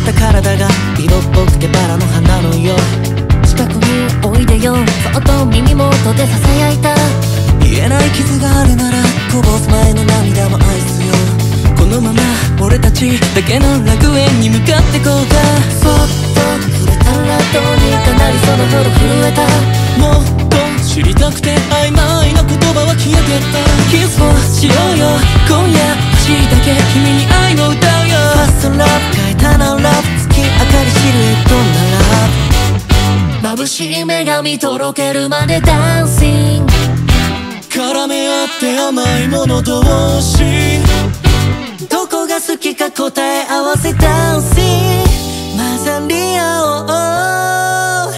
った体が色っぽくてバラの花のよう。近くにおいでよ。そっと耳元で囁いた。言えない傷があるならこぼす前の涙も愛すよ。このまま俺たちだけの楽園に向かってこうか。そっと触れたらどうにかなりその頃震えた。もっと知りたくて曖昧な言葉は消えてった。キスをしようよ今夜。眩しい女神とろけるまでダンシング。絡め合って甘いもの同士。どこが好きか答え合わせダンシング。